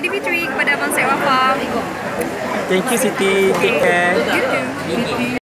IDP3 kepada Abang Syed Wafa. Thank you Siti. Take care.